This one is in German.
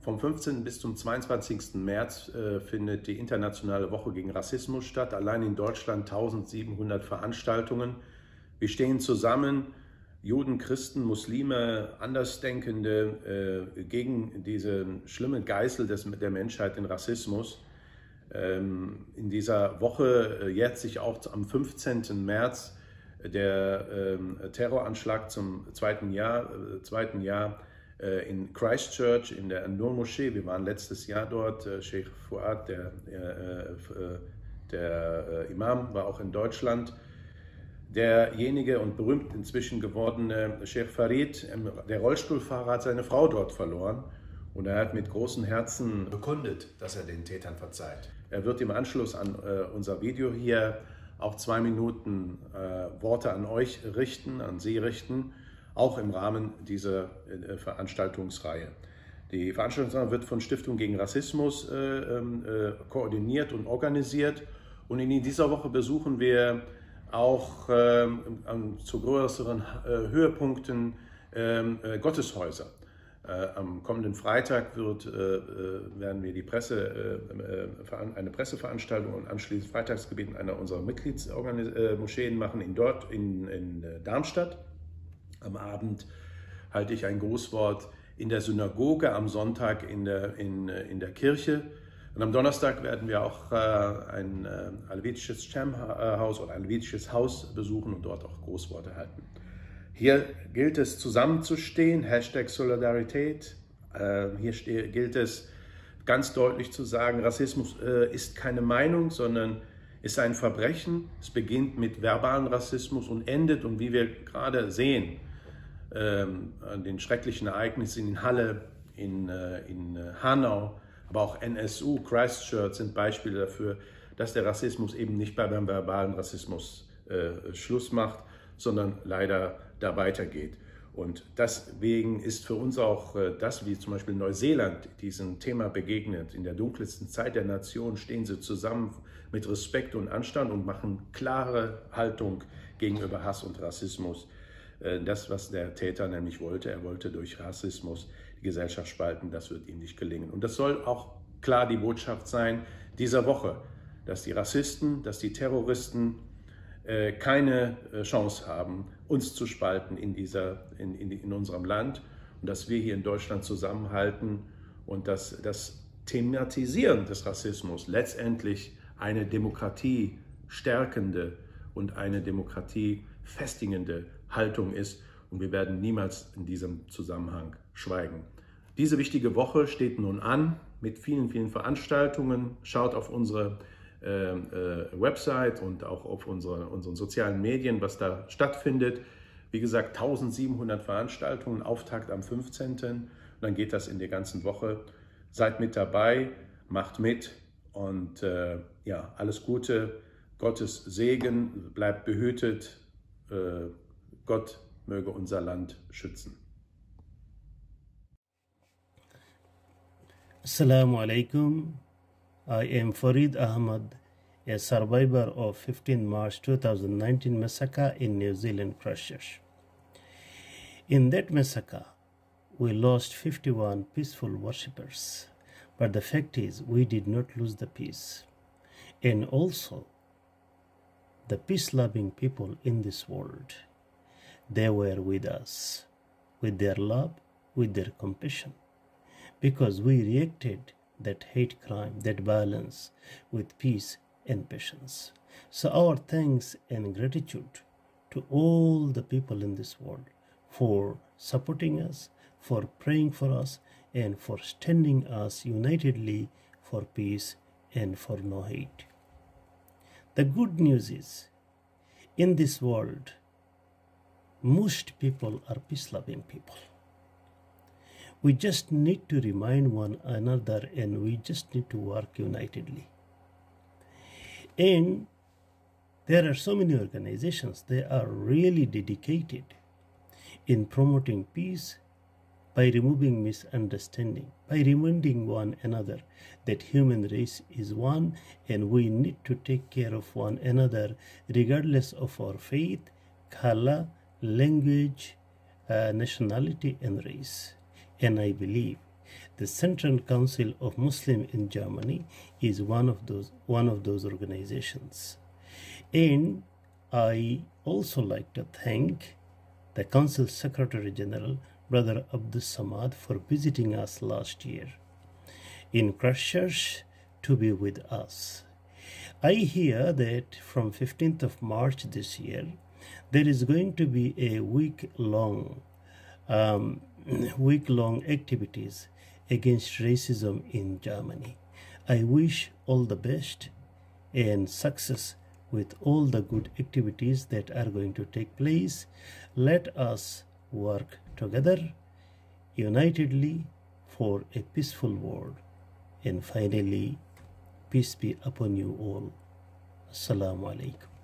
Vom 15. bis zum 22. März äh, findet die internationale Woche gegen Rassismus statt. Allein in Deutschland 1700 Veranstaltungen. Wir stehen zusammen, Juden, Christen, Muslime, Andersdenkende, äh, gegen diese schlimme Geißel des, der Menschheit, den Rassismus. Ähm, in dieser Woche äh, jährt sich auch am 15. März der ähm, Terroranschlag zum zweiten Jahr, äh, zweiten Jahr in Christchurch, in der Nur-Moschee. Wir waren letztes Jahr dort. Äh, Sheikh Fuad, der, der Imam, war auch in Deutschland. Derjenige und berühmt inzwischen gewordene Sheikh Farid, ähm, der Rollstuhlfahrer, hat seine Frau dort verloren. Und er hat mit großem Herzen bekundet, dass er den Tätern verzeiht. Er wird im Anschluss an unser Video hier auch zwei Minuten äh, Worte an euch richten, an Sie richten auch im Rahmen dieser äh, Veranstaltungsreihe. Die Veranstaltungsreihe wird von Stiftung gegen Rassismus äh, ähm, äh, koordiniert und organisiert. Und in dieser Woche besuchen wir auch ähm, zu größeren Höhepunkten ähm, äh, Gotteshäuser. Am kommenden Freitag wird, werden wir die Presse, eine Presseveranstaltung und anschließend Freitagsgebet in einer unserer Mitgliedsmoscheen machen, in, dort in, in Darmstadt. Am Abend halte ich ein Großwort in der Synagoge, am Sonntag in der, in, in der Kirche. Und am Donnerstag werden wir auch äh, ein äh, alevitisches Stammhaus oder ein alevitisches Haus besuchen und dort auch Großworte halten. Hier gilt es zusammenzustehen, Hashtag Solidarität. Äh, hier gilt es ganz deutlich zu sagen, Rassismus äh, ist keine Meinung, sondern ist ein Verbrechen. Es beginnt mit verbalen Rassismus und endet, und wie wir gerade sehen, ähm, an den schrecklichen Ereignissen in Halle, in, äh, in äh, Hanau, aber auch NSU, Christchurch sind Beispiele dafür, dass der Rassismus eben nicht beim verbalen Rassismus äh, Schluss macht, sondern leider da weitergeht. Und deswegen ist für uns auch äh, das, wie zum Beispiel Neuseeland diesem Thema begegnet. In der dunkelsten Zeit der Nation stehen sie zusammen mit Respekt und Anstand und machen klare Haltung gegenüber Hass und Rassismus. Äh, das, was der Täter nämlich wollte. Er wollte durch Rassismus die Gesellschaft spalten. Das wird ihm nicht gelingen. Und das soll auch klar die Botschaft sein dieser Woche, dass die Rassisten, dass die Terroristen äh, keine äh, Chance haben, uns zu spalten in, dieser, in, in, in unserem Land und dass wir hier in Deutschland zusammenhalten und dass das Thematisieren des Rassismus letztendlich eine Demokratie stärkende und eine Demokratie festigende Haltung ist. Und wir werden niemals in diesem Zusammenhang schweigen. Diese wichtige Woche steht nun an mit vielen, vielen Veranstaltungen. Schaut auf unsere äh, äh, Website und auch auf unsere, unseren sozialen Medien, was da stattfindet. Wie gesagt, 1700 Veranstaltungen, Auftakt am 15. Und dann geht das in der ganzen Woche. Seid mit dabei, macht mit und äh, ja, alles Gute, Gottes Segen, bleibt behütet. Gott möge unser Land schützen. Assalamu alaikum. I am Farid Ahmad, a survivor of 15 March 2019 massacre in New Zealand, Christchurch. In that massacre, we lost 51 peaceful worshippers, but the fact is, we did not lose the peace. And also, the peace loving people in this world they were with us, with their love, with their compassion, because we reacted that hate crime, that violence, with peace and patience. So our thanks and gratitude to all the people in this world for supporting us, for praying for us, and for standing us unitedly for peace and for no hate. The good news is, in this world, most people are peace loving people. We just need to remind one another and we just need to work unitedly. And there are so many organizations, they are really dedicated in promoting peace by removing misunderstanding, by reminding one another that human race is one and we need to take care of one another regardless of our faith, color, language, uh, nationality, and race. And I believe The Central Council of Muslim in Germany is one of those one of those organizations. And I also like to thank the Council Secretary General, Brother Abdus Samad, for visiting us last year in Christchurch to be with us. I hear that from 15th of March this year, there is going to be a week long, um, week long activities against racism in Germany. I wish all the best and success with all the good activities that are going to take place. Let us work together unitedly for a peaceful world. And finally, peace be upon you all. Assalamu alaikum.